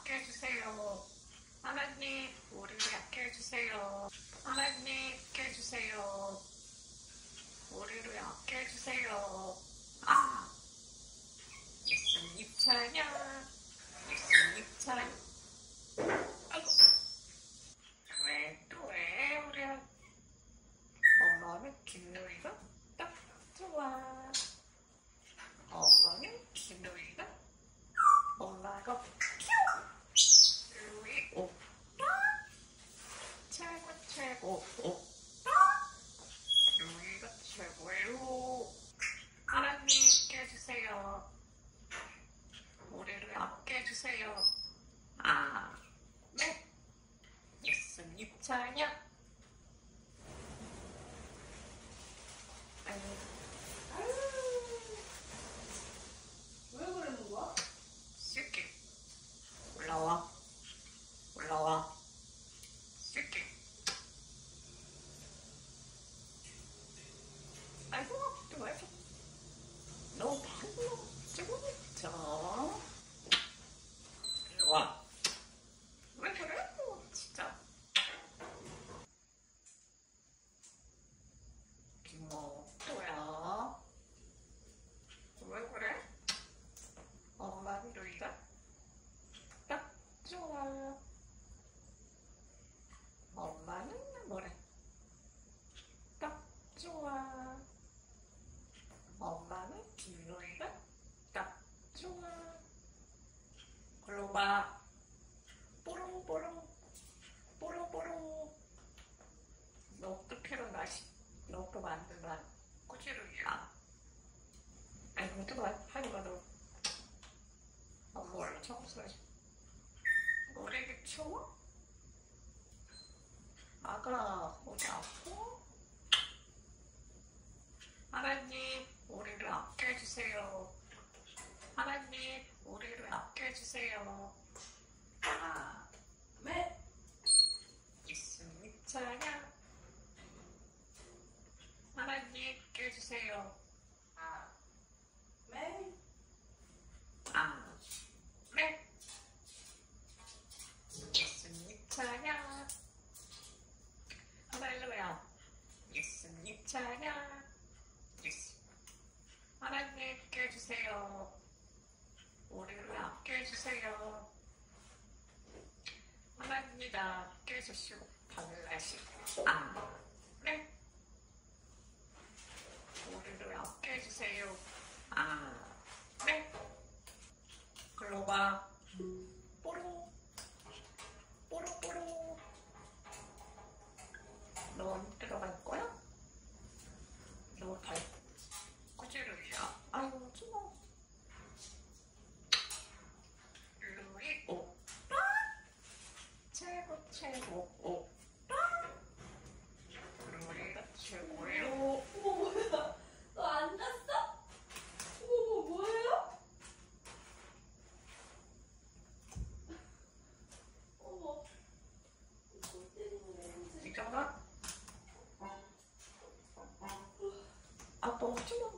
약해주세요. 하나님, 우리를 약해주세요. 하나님, 깨주세요. 우리를 약해주세요. 아! 예수님 찬양. 예수님 찬양. 왜, 또 왜, 우리 엄마는 김노래. 찬양 아니. 왜 그러는 거야? 쉽게. 올라와. 올라와. 쉽게. 아이고 또 와서 너무 반로 조금 더 일로 와왜 그래 또 진짜 김모또야 왜 그래? 엄마 루이가 딱 좋아. 엄마는 뭐래? 딱 좋아. 엄마는 김루이가 딱 좋아. 글로 봐. 뽀롱뽀롱. 뽀롱뽀롱. 너또 필요나시. 너또 만든다. 꼬지루이야. 아이고, 또 봐. 하이가 너. 아, 뭘 청소해. 머리가 추워? 아가, 어디 아파? 하나님, 우리를 아껴주세요. 하나님, 우리를 아껴주세요. 아, 매 예수님 찬양. 하나님, 깨주세요. 아, 매 아, 네. 예수님 찬양. 할렐루야. 예수님 찬양. 예수. 하나님 깨 주세요. 우리를 아껴주세요. 하나님 다 깨주시고 달라시고. 아, 네. 우리를 아껴주세요. 아, 네. 글로 봐. Oh, do I